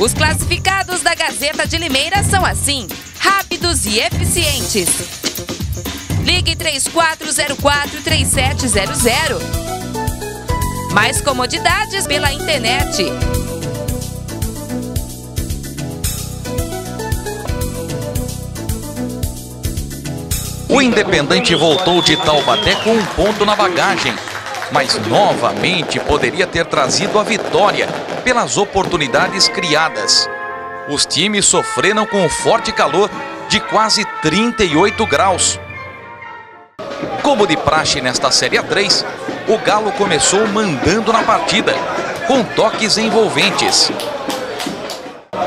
Os classificados da Gazeta de Limeira são assim: rápidos e eficientes. Ligue 3404-3700. Mais comodidades pela internet. O Independente voltou de Taubaté com um ponto na bagagem, mas novamente poderia ter trazido a vitória pelas oportunidades criadas. Os times sofreram com o forte calor de quase 38 graus. Como de praxe nesta Série A3, o Galo começou mandando na partida, com toques envolventes.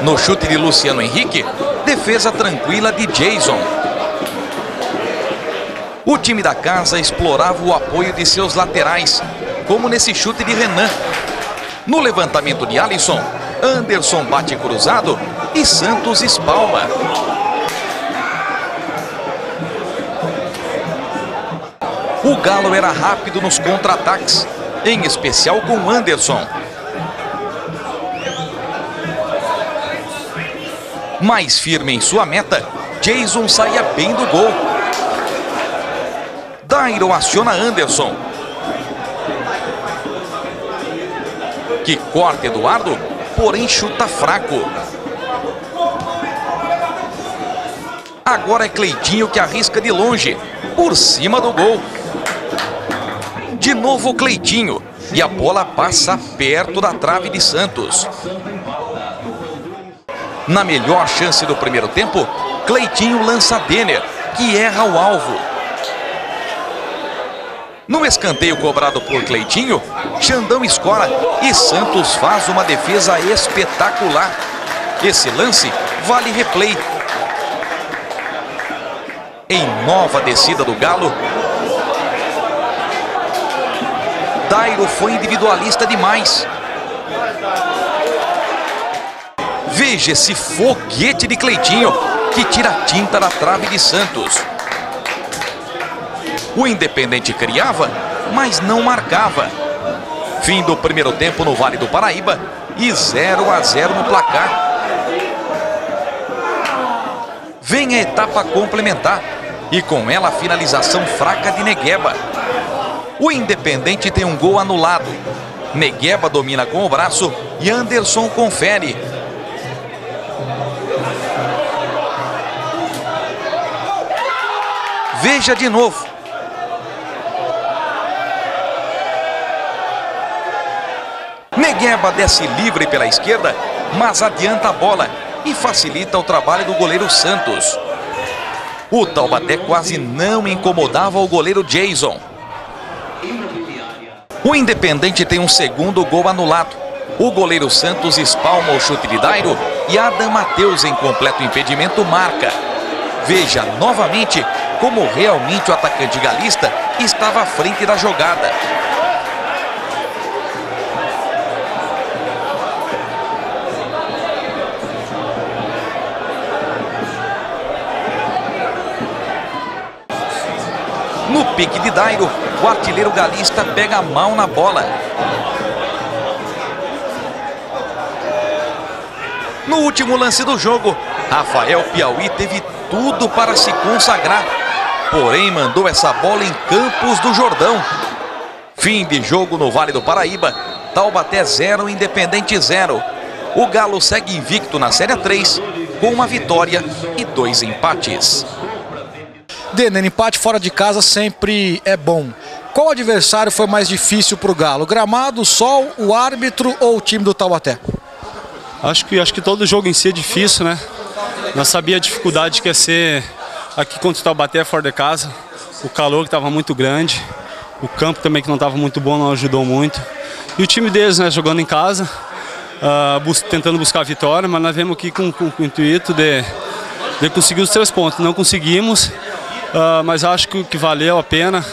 No chute de Luciano Henrique, defesa tranquila de Jason. O time da casa explorava o apoio de seus laterais, como nesse chute de Renan. No levantamento de Alisson, Anderson bate cruzado e Santos espalma. O Galo era rápido nos contra-ataques, em especial com Anderson. Mais firme em sua meta, Jason saía bem do gol. Dairon aciona Anderson. Que corta Eduardo, porém chuta fraco. Agora é Cleitinho que arrisca de longe, por cima do gol. De novo Cleitinho. E a bola passa perto da trave de Santos. Na melhor chance do primeiro tempo, Cleitinho lança Denner, que erra o alvo. No escanteio cobrado por Cleitinho, Xandão escora e Santos faz uma defesa espetacular. Esse lance vale replay. Em nova descida do Galo, Dairo foi individualista demais. Veja esse foguete de Cleitinho que tira a tinta da trave de Santos. O Independente criava, mas não marcava. Fim do primeiro tempo no Vale do Paraíba e 0 a 0 no placar. Vem a etapa complementar e com ela a finalização fraca de Negueba. O Independente tem um gol anulado. Negueba domina com o braço e Anderson confere. Veja de novo. Negueba desce livre pela esquerda, mas adianta a bola e facilita o trabalho do goleiro Santos. O Taubaté quase não incomodava o goleiro Jason. O Independente tem um segundo gol anulado. O goleiro Santos espalma o chute de Dairo e Adam Matheus, em completo impedimento, marca. Veja novamente como realmente o atacante galista estava à frente da jogada. No pique de Dairo, o artilheiro galista pega mal na bola. No último lance do jogo, Rafael Piauí teve tudo para se consagrar. Porém, mandou essa bola em Campos do Jordão. Fim de jogo no Vale do Paraíba. Taubaté 0, Independente 0. O Galo segue invicto na Série 3, com uma vitória e dois empates. Denner, empate fora de casa sempre é bom. Qual adversário foi mais difícil para o Galo? Gramado, sol, o árbitro ou o time do Taubaté? Acho que, acho que todo jogo em si é difícil, né? Nós sabia a dificuldade que ia ser aqui contra o Taubaté fora de casa. O calor que estava muito grande. O campo também que não estava muito bom, não ajudou muito. E o time deles, né, jogando em casa, uh, bus tentando buscar a vitória, mas nós viemos aqui com, com, com o intuito de, de conseguir os três pontos. Não conseguimos, uh, mas acho que, que valeu a pena.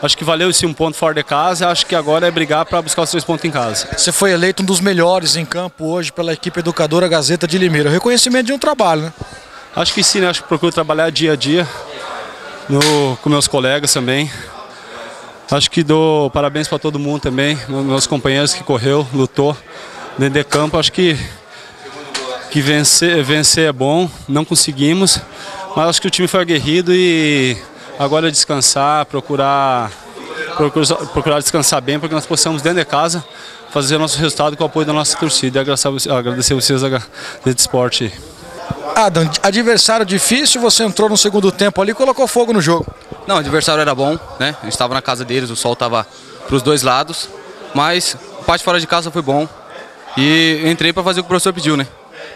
Acho que valeu esse um ponto fora de casa. Acho que agora é brigar para buscar os três pontos em casa. Você foi eleito um dos melhores em campo hoje pela equipe educadora Gazeta de Limeira. Reconhecimento de um trabalho, né? Acho que sim, né? acho que procuro trabalhar dia a dia no, com meus colegas também. Acho que dou parabéns para todo mundo também, meus companheiros que correu, lutou dentro de campo. Acho que que vencer, vencer é bom, não conseguimos, mas acho que o time foi aguerrido e agora é descansar, procurar, procurar, procurar descansar bem para que nós possamos, dentro de casa, fazer nosso resultado com o apoio da nossa torcida e agradecer vocês da Esporte. Adam, adversário difícil, você entrou no segundo tempo ali e colocou fogo no jogo. Não, o adversário era bom, né? A gente estava na casa deles, o sol estava para os dois lados, mas o parte fora de casa foi bom. E entrei para fazer o que o professor pediu, né?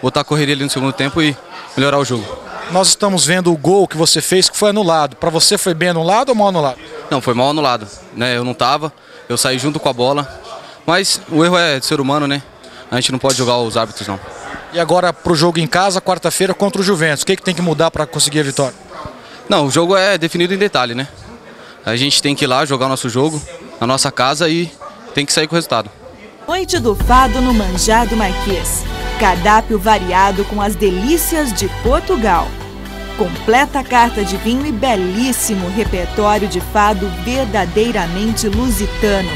Botar a correria ali no segundo tempo e melhorar o jogo. Nós estamos vendo o gol que você fez que foi anulado. Para você foi bem anulado ou mal anulado? Não, foi mal anulado. Né? Eu não estava, eu saí junto com a bola. Mas o erro é de ser humano, né? A gente não pode jogar os árbitros, não. E agora para o jogo em casa, quarta-feira, contra o Juventus. O que, que tem que mudar para conseguir a vitória? Não, o jogo é definido em detalhe, né? A gente tem que ir lá jogar o nosso jogo na nossa casa e tem que sair com o resultado. Noite do Fado no Manjado Marquês. Cardápio variado com as delícias de Portugal. Completa carta de vinho e belíssimo repertório de fado verdadeiramente lusitano